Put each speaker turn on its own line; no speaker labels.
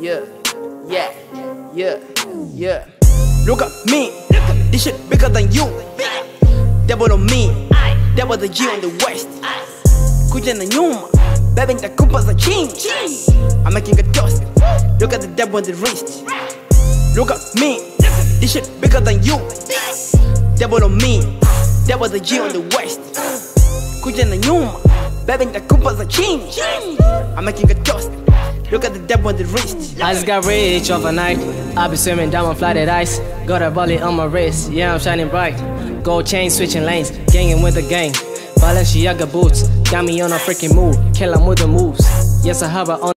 Yeah, yeah, yeah, yeah. Look at me, this shit bigger than you. Double on me, double the G on the west. Kuja na nyuma, baby nitakupa za chini. I'm making a toast. Look at the double on the wrist. Look at me, this shit bigger than you. Double on me, double the G on the west. Kuja na nyuma, baby nitakupa za chini. I'm making a toast. Look at the double on the wrist.
I just got rich overnight. I be swimming down on flooded ice. Got a bullet on my wrist, yeah, I'm shining bright. Gold chain switching lanes, ganging with the gang. Balenciaga boots, got me on a freaking move. Kill 'em with the moves. Yes, I have her on.